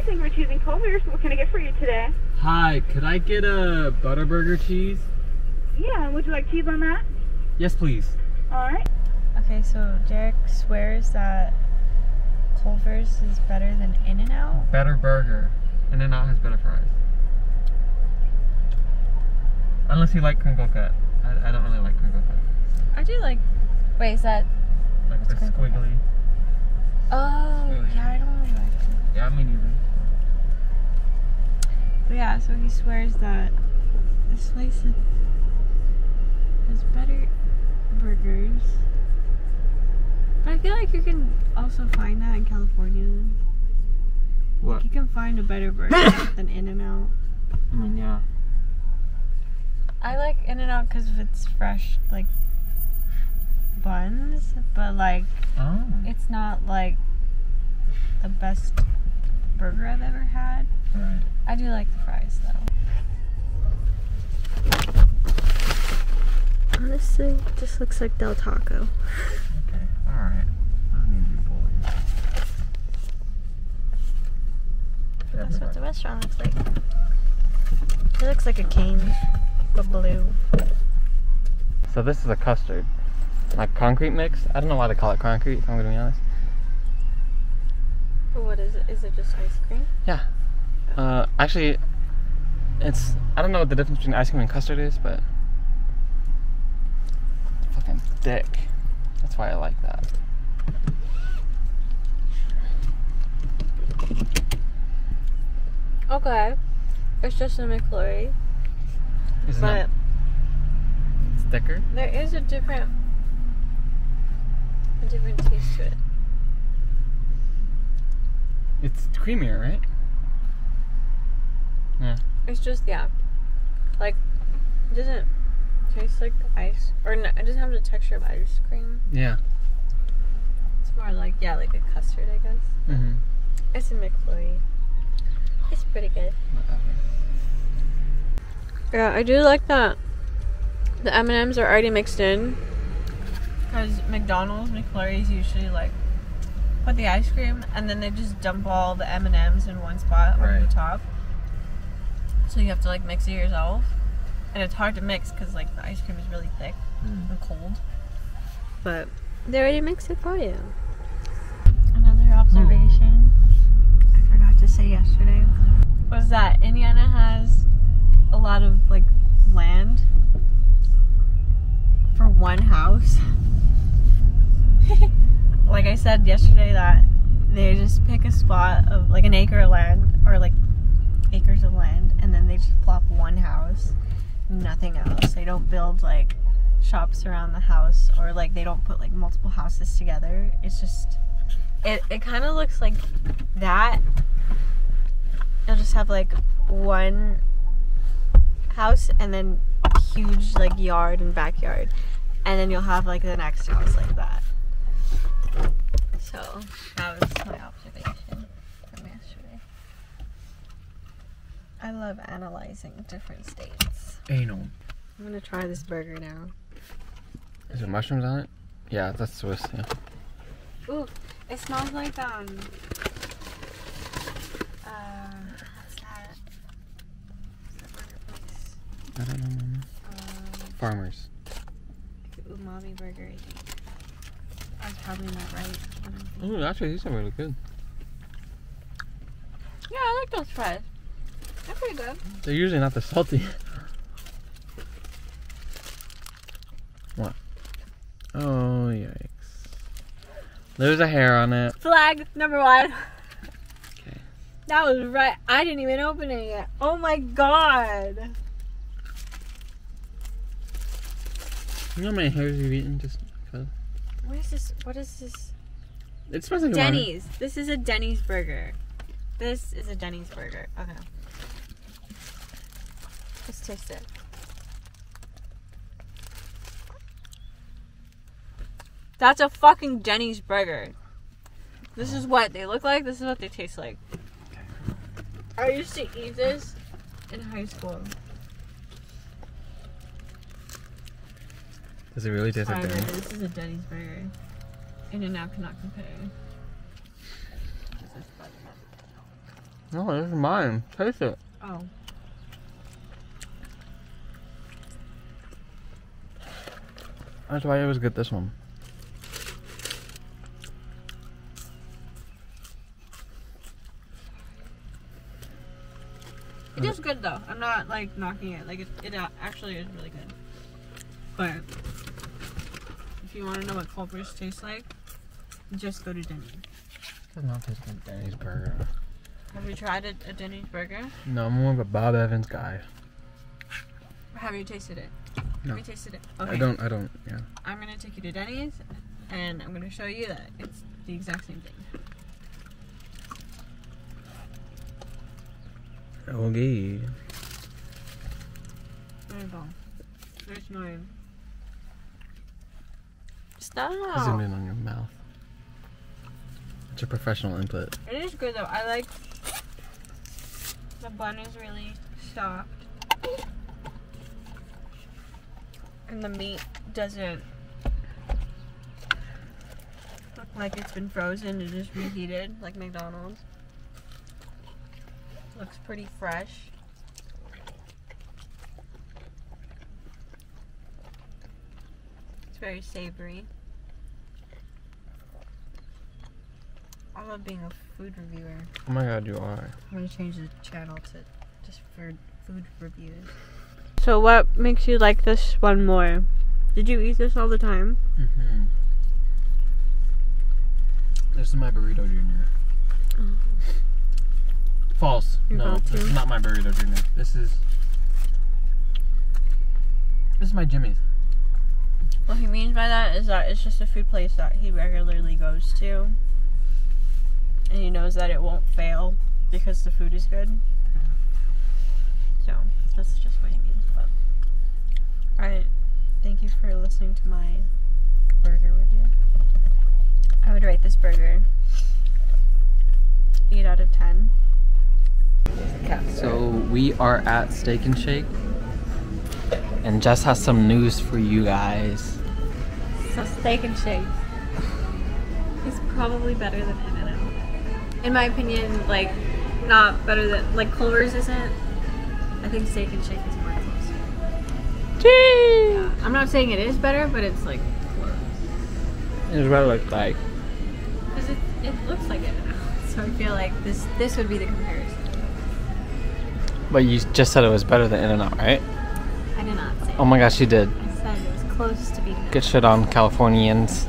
Hi, thank you for choosing Culver's. What can I get for you today? Hi, could I get a Butterburger cheese? Yeah, would you like cheese on that? Yes, please. All right. Okay, so Derek swears that Culver's is better than In and Out. Better burger. And then out has better fries. Unless you like crinkle cut. I, I don't really like crinkle cut. I do like. Wait, is that? Like the crinkle cut? squiggly. Oh, Really? yeah, I don't really like it. Yeah, me neither. But yeah, so he swears that this place has better burgers. But I feel like you can also find that in California. What? You can find a better burger than In and Out. I mean, yeah. I like In and Out because of its fresh, like, buns. But, like, Oh. it's not, like, the best burger I've ever had. Right. I do like the fries though. Honestly, this looks like Del Taco. Okay. Alright. I don't need to be. That's what the restaurant looks like. It looks like a cane, but blue. So this is a custard. Like concrete mix. I don't know why they call it concrete, if I'm gonna be honest. What is it? Is it just ice cream? Yeah. Uh, actually, it's I don't know what the difference between ice cream and custard is, but fucking thick. That's why I like that. Okay. It's just a McFlurry, Isn't but it? It's thicker. there is a different, a different taste to it. It's creamier, right? Yeah. It's just yeah, like it doesn't taste like ice, or no, it doesn't have the texture of ice cream. Yeah. It's more like yeah, like a custard, I guess. Mm-hmm. It's a McFlurry. It's pretty good. Yeah, I do like that. The M and M's are already mixed in. Because McDonald's McFlurries usually like put the ice cream and then they just dump all the M and M's in one spot on the top. So you have to like mix it yourself, and it's hard to mix because like the ice cream is really thick Mm. and cold. But they already mix it for you. Another observation I forgot to say yesterday was that Indiana has a lot of like land for one house. like I said yesterday that they just pick a spot of like an acre of land or like acres of land and then they just plop one house, nothing else. They don't build like shops around the house or like they don't put like multiple houses together. It's just it, it kind of looks like that. You'll just have like one house and then huge like yard and backyard. And then you'll have like the next house like that. So that was my observation from yesterday. I love analyzing different states. Anal. I'm gonna try this burger now. Is there mushrooms on it? Yeah, that's Swiss. Yeah. Ooh, it smells like um. Uh, what's that? What's that burger place? I don't know, Mama. Um, Farmers. like an umami burger. I think. That's probably not right. what Ooh, actually, these are really good. Yeah, I like those fries. They're pretty good. They're usually not the salty. what? Oh, yikes. There's a hair on it. Flag number one. Okay. That was right. I didn't even open it yet. Oh my god. You know how many hairs you've eaten just because? What is this? What is this? It smells like a water- Denny's. This is a Denny's burger. This is a Denny's burger. Okay. Let's taste it. That's a fucking Denny's burger. This is what they look like. This is what they taste like. I used to eat this in high school. Does it really taste like Denny's? this is a Denny's burger. In and out cannot compare. No, this is mine. Taste it. Oh. That's why I always get this one. It is good though. I'm not like knocking it. Like it, it actually is really good. But if you want to know what Culver's tastes like, just go to Denny's. does not taste like Denny's burger. Have you tried a, a Denny's burger? No, I'm more of a Bob Evans guy. Have you tasted it? No. Have you tasted it? I don't. I don't. Yeah. I'm gonna take you to Denny's, and I'm gonna show you that it's the exact same thing. Okay. There you go. There's mine. Zoom in on your mouth. It's a professional input. It is good though. I like the bun is really soft. And the meat doesn't look like it's been frozen and just reheated like McDonald's. Looks pretty fresh. It's very savory. I love being a food reviewer. Oh my god, you are. I'm gonna change the channel to just for food reviews. So, what makes you like this one more? Did you eat this all the time? Mm-hmm. This is my burrito junior. False. Your no, this is not my burrito junior. This is. This is my Jimmy's. What he means by that is that it's just a food place that he regularly goes to, and he knows that it won't fail because the food is good. So that's just what he means. But all right, thank you for listening to my burger review. I would rate this burger eight out of ten. So we are at Steak and Shake, and Jess has some news for you guys. So steak and shake is probably better than In and Out. In my opinion, like not better than like Culver's isn't. I think steak and shake is more I'm not saying it is better, but it's like close. It's what it looks like. Because it, it looks like it. So I feel like this this would be the comparison. But you just said it was better than In and Out, right? I did not say. Oh my gosh, you did. I said it was close to being. Good shit on Californians.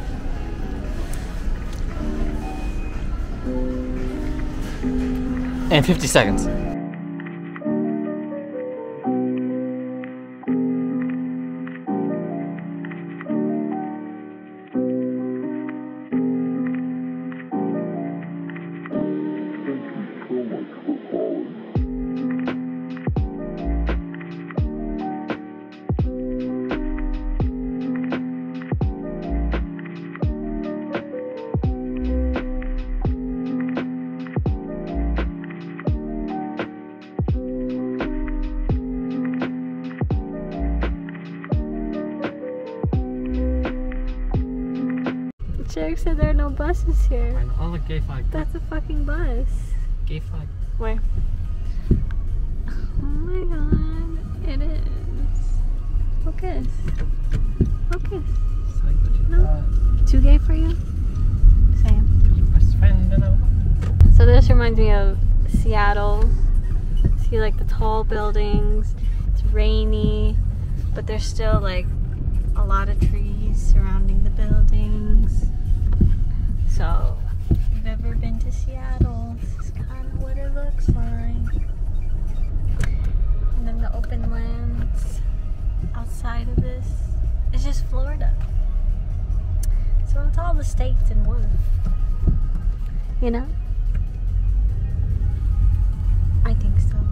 And 50 seconds. Jarak said there are no buses here. Oh, look, gay flag. That's a fucking bus. Gay flag. Where? Oh my god, it is. Focus. Focus. No. Too gay for you? Same. Best friend in a So this reminds me of Seattle. See like the tall buildings. It's rainy, but there's still like a lot of trees surrounding the buildings. So, if you've ever been to Seattle, this is kind of what it looks like. And then the open lands outside of this is just Florida. So it's all the states in one. You know? I think so.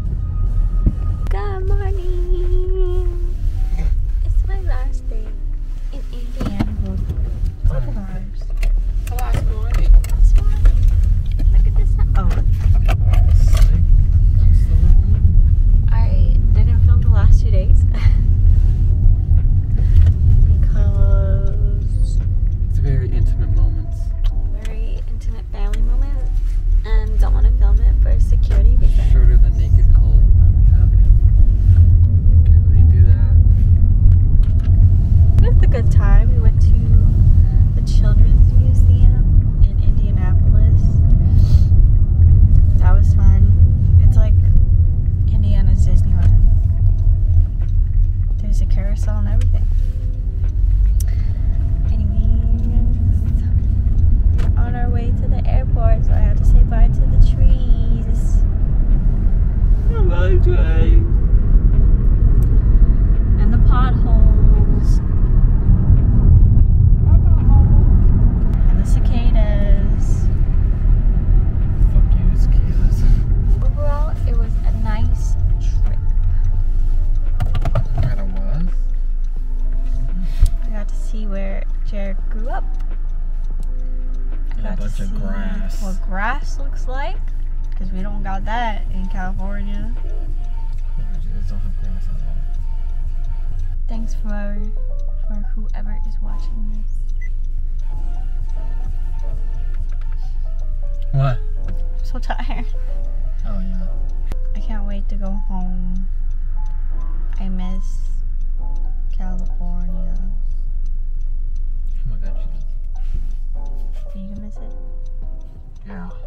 What grass looks like, because we don't got that in California. You guys don't have grass at all. Thanks for for whoever is watching this. What? I'm so tired. Oh yeah. I can't wait to go home. I miss California. Oh my god, she does. Do you miss it? Yeah.